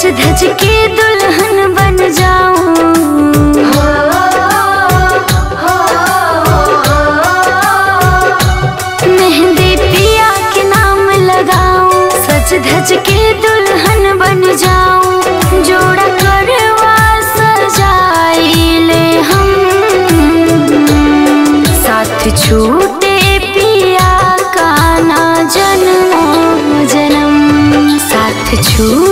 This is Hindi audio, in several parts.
सच धज के दुल्हन बन जाऊँ। मेहंदी पिया के नाम लगाऊँ सच धज के दुल्हन बन जाऊँ। जोड़ा करवा सजाई ले हम। साथ छूटे पिया का ना जन्म जन्म। साथ छू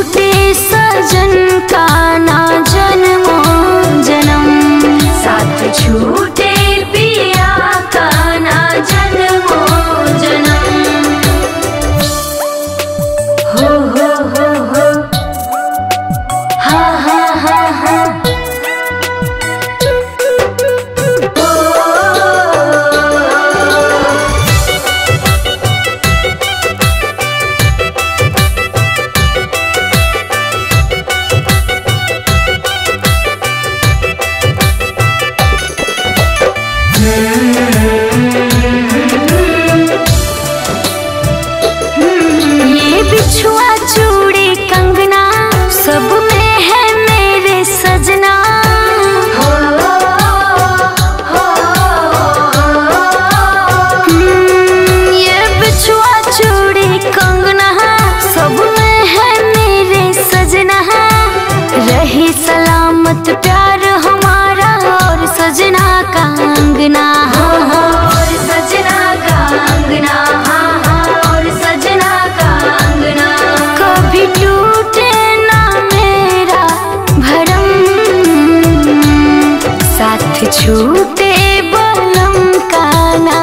छूटे बलम काना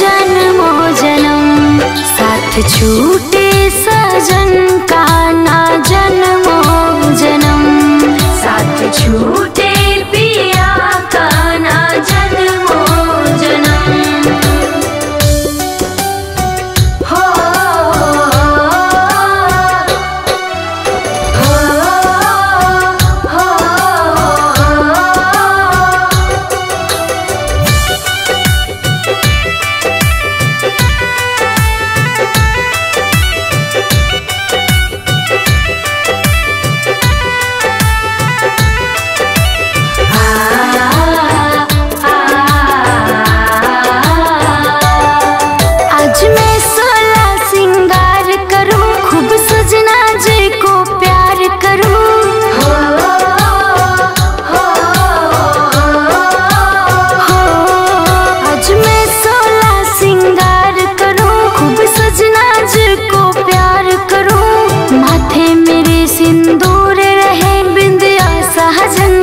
जन्मो जन्म साथ छूटे सजन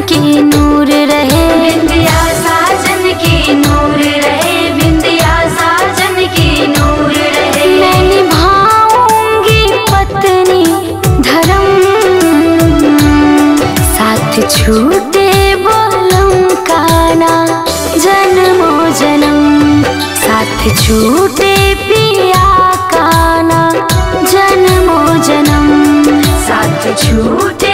की नूर रहे। बिंदिया साजन की नूर रहे। बिंदिया साजन की नूर रहे। मैं निभाऊँगी पत्नी धर्म। साथ छूटे बोलम काना जन्मो जन्म। साथ छूटे पिया काना जन्मो जन्म। साथ छूटे